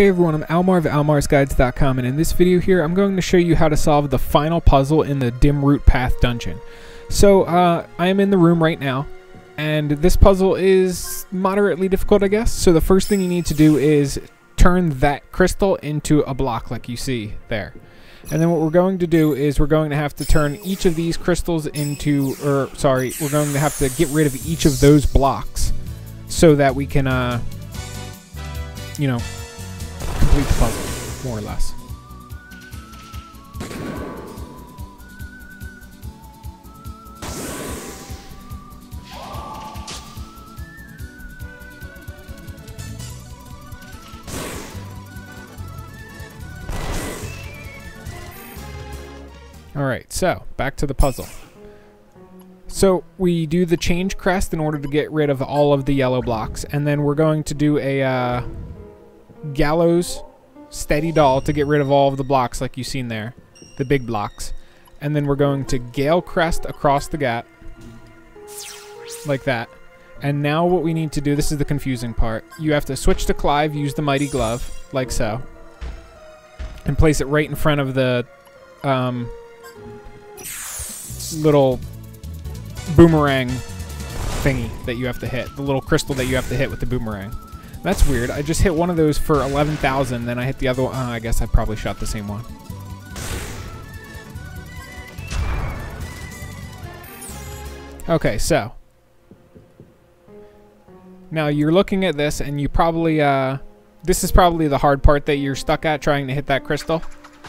Hey everyone, I'm Almar of almarsguides.com and in this video here I'm going to show you how to solve the final puzzle in the Dim Root Pass dungeon. So uh, I am in the room right now and this puzzle is moderately difficult I guess. So the first thing you need to do is turn that crystal into a block like you see there. And then what we're going to do is we're going to have to turn each of these crystals into, or sorry, we're going to have to get rid of each of those blocks so that we can, uh, you know, complete the puzzle, more or less. Alright, so back to the puzzle. So we do the change crest in order to get rid of all of the yellow blocks, and then we're going to do a uh, gallows steady doll to get rid of all of the blocks like you've seen there, the big blocks. And then we're going to gale crest across the gap, like that. And now what we need to do, this is the confusing part. You have to switch to Clive, use the Mighty Glove, like so. And place it right in front of the um, little boomerang thingy that you have to hit. The little crystal that you have to hit with the boomerang. That's weird. I just hit one of those for 11,000, then I hit the other one. Uh, I guess I probably shot the same one. Okay, so. Now you're looking at this and you probably, uh, this is probably the hard part that you're stuck at trying to hit that crystal.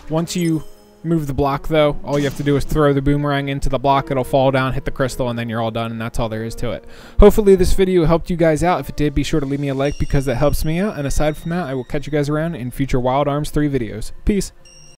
Once you move the block though, all you have to do is throw the boomerang into the block, it'll fall down, hit the crystal, and then you're all done, and that's all there is to it. Hopefully this video helped you guys out. If it did, be sure to leave me a like because that helps me out, and aside from that, I will catch you guys around in future Wild Arms 3 videos. Peace!